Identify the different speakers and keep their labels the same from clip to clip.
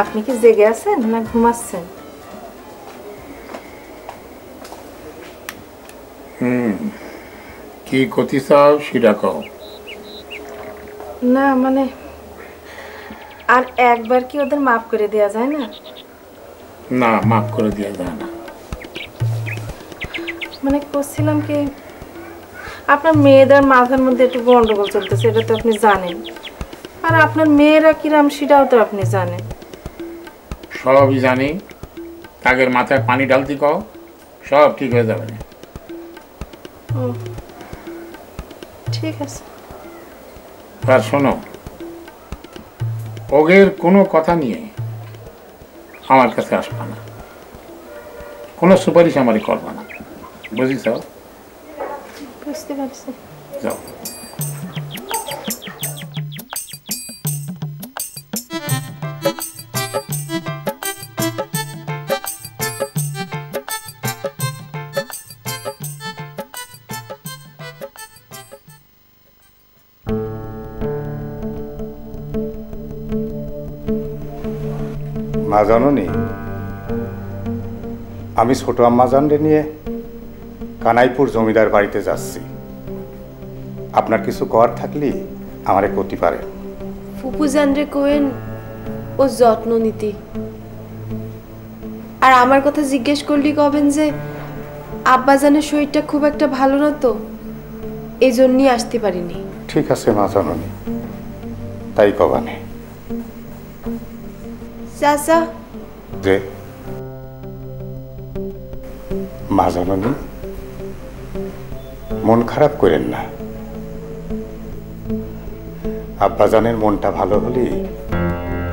Speaker 1: আপনি কি জেগে আছেন না ঘুমাচ্ছেন?
Speaker 2: কি করতে চাও সেটা কও।
Speaker 1: না মানে আর একবার কি ওদের মাফ করে দেওয়া যায় না?
Speaker 2: না মাফ করে দেওয়া যায় না।
Speaker 1: মানে করছিলাম কি আপনার মেয়েদের মাথার মধ্যে একটু গন্ডগোল চলতেছে এটা তো আপনি জানেন। আর আপনার মেয়েরা কিরাম সেটাও তো আপনি জানেন।
Speaker 2: সবই জানি। তাগের মাথায় পানি ঢালতে কও সব ঠিক হয়ে যাবে।
Speaker 1: ঠিক আছে।
Speaker 2: আর শোনো ওগের কোনো কথা নিয়ে আমার কাছে আসবে না। কোনো সুপারিশ আমারই করবে না। বুঝিস
Speaker 1: বুঝতে পারছি।
Speaker 2: যাও।
Speaker 3: মা জননী আমি ছোট আম্মা জানরে নিয়ে কানাইপুর জমিদার বাড়িতে যাচ্ছি। আপনার কিছু কর থাকলে আমারে করতে পারে।
Speaker 4: ফুপুজানরে কোয়েন ও যত্ন নীতি। আর আমার কথা জিজ্ঞেস করলি কবেন যে আব্বাজানের শরীরটা খুব একটা ভালো না তো এই জন্যই আসতে পারিনি।
Speaker 3: ঠিক আছে মা জননী তাই কবানে।
Speaker 4: চাচা।
Speaker 3: যে মা জননী মন খারাপ করেন না। আব্বাজানের মনটা ভালো হলে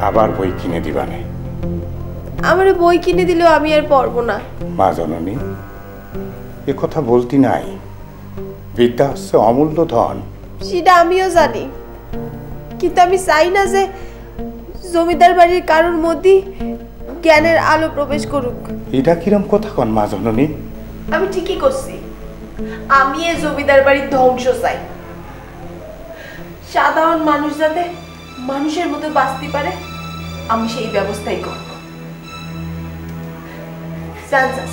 Speaker 3: আবার বই কিনে দিবানে।
Speaker 4: আমার বই কিনে দিলেও আমি আর পড়ব না।
Speaker 3: মা জননী এ কথা বলতি নাই। বিদ্যা হচ্ছে অমূল্য ধন।
Speaker 4: সেটা আমিও জানি। কিন্তু আমি চাই না যে জমিদার বাড়ির কারোর মধ্যেই জ্ঞানের আলো প্রবেশ করুক।
Speaker 3: এটা কিরম কথা কন মা জননী?
Speaker 4: আমি ঠিকই করছি। আমি এই জমিদার বাড়ির ধ্বংস চাই। সাধারণ মানুষ যাতে মানুষের মতো বাঁচতে পারে আমি সেই ব্যবস্থাই করব। চাচা